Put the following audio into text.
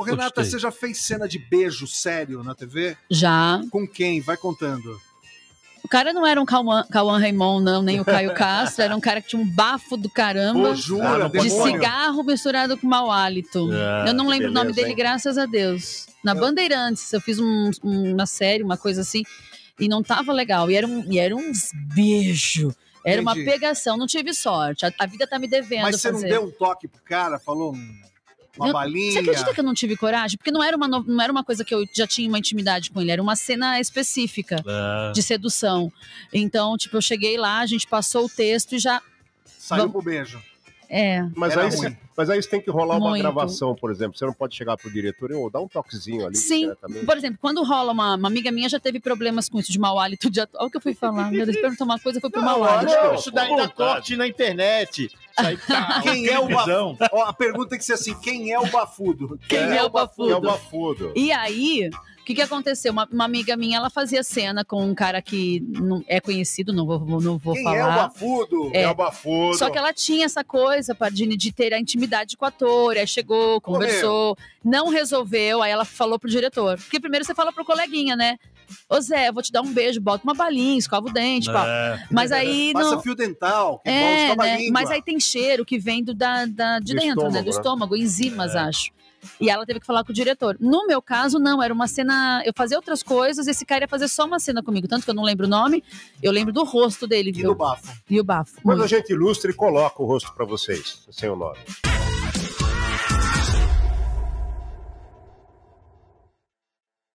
Ô, Renata, Gostei. você já fez cena de beijo sério na TV? Já. Com quem? Vai contando. O cara não era um Cauã, Cauã Raymond, não, nem o Caio Castro. Era um cara que tinha um bafo do caramba. Pô, jura, Ah, não de demônio. cigarro misturado com mau hálito. Ah, eu não lembro o nome beleza, dele, hein? graças a Deus. Na Eu- Bandeirantes, eu fiz um- um- uma série, uma coisa assim, e não tava legal. E era, um, e era uns beijo. Era uma Entendi. pegação. Não tive sorte. A, a vida tá me devendo Mas você não fazer. deu um toque pro cara? Falou um- uma Eu- balinha? Você acredita que eu não tive coragem? Porque não era, uma, não era uma coisa que eu já tinha uma intimidade com ele, era uma cena específica Ah, de sedução. Então, tipo, eu cheguei lá, a gente passou o texto e já. Saiu Vamos- pro beijo. É. Mas aí, ruim. mas aí tem que rolar uma Muito. gravação, por exemplo. Você não pode chegar pro diretor e dar um toquezinho ali Sim. Por exemplo, quando rola uma, uma amiga minha já teve problemas com isso de mau hálito de ator. Olha o que eu fui falar. Meu Deus, perguntou uma coisa, foi pro mau hálito. lógico. Não, isso daí dá corte na internet. Aí tá. Quem é o bafudo? Ó, a pergunta tem que ser assim: quem é o bafudo? Quem é o bafudo? É o bafudo. E aí, o que, que aconteceu? Uma, uma amiga minha, ela fazia cena com um cara que não é conhecido, não vou, não vou Quem é o falar. bafudo? É. É o bafudo. Só que ela tinha essa coisa pra, de, de ter a intimidade com o ator, aí chegou, conversou, não resolveu, aí ela falou pro diretor. Porque primeiro você fala pro coleguinha, né? Ô Zé, eu vou te dar um beijo, bota uma balinha, escova o dente, pá. é. Mas aí Passa não. fio dental, que É, escova a né? Mas aí tem cheiro que vem do, da, da- de Do dentro, né? estômago, Do né? estômago, enzimas, É. acho. E ela teve que falar com o diretor. No meu caso, não, era uma cena. Eu fazia outras coisas, esse cara ia fazer só uma cena comigo. Tanto que eu não lembro o nome, eu lembro do rosto dele, E viu? do bafo. E o bafo. Quando a muito. gente ilustra e coloca o rosto pra vocês, sem o nome.